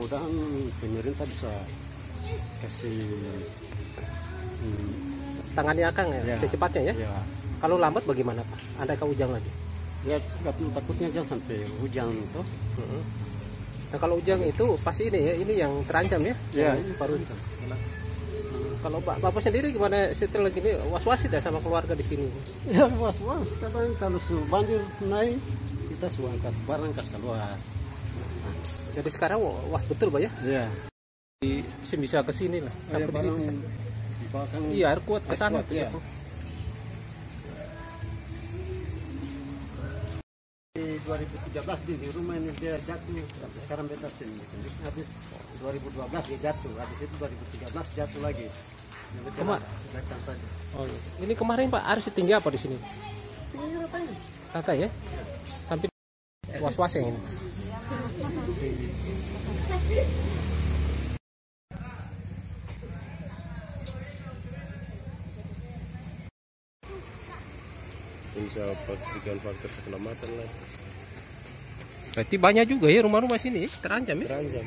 mudah-mudahan pemerintah bisa kasih hmm, Tangani akang ya, Ya. secepatnya ya. ya Kalau lambat bagaimana Pak? Andai kau hujan lagi. ya takut- takutnya jangan sampai hujan tuh Mm-mm. Nah kalau hujan itu pasti ini ya, ini yang terancam ya. Ya, Yang separuh itu. Kalau Pak Bapak sendiri gimana setelah gini was-was tidak sama keluarga di sini? ya was was kadang kalau banjir naik kita suruh angkat barang kas keluar Jadi sekarang was betul Pak ya? ya Di, sih bisa ke sini lah. Sampai di situ. Sam- di belakang Iya, air kuat ke sana tuh. iya. ya. di 2013 di, di rumah ini dia jatuh sampai sekarang beta sini habis 2012 dia jatuh habis itu 2013 jatuh lagi Ya, beta Kema- biarkan saja Oh, iya. Ini kemarin Pak air setinggi apa di sini? ini ratanya Kata ya? Sampai was-was yang ini. Bisa pastikan faktor keselamatan lah Berarti banyak juga ya rumah-rumah sini terancam ya? terancam.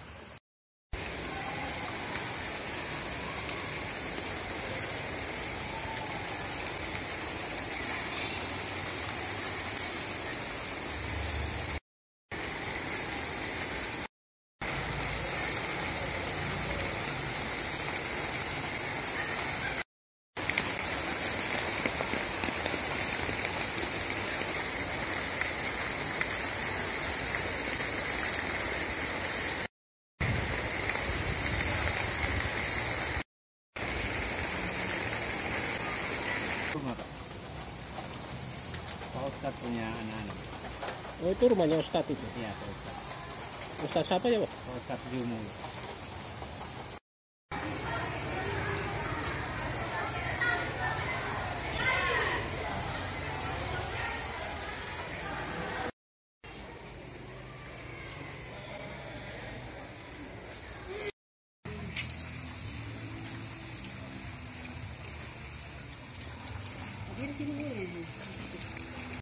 Pak Ustadz punya anak-anak Oh itu rumahnya Ustadz itu. iya Pak Ustadz Ustadz siapa ya Pak? Pak Ustadz Jumu Jadi di sini boleh.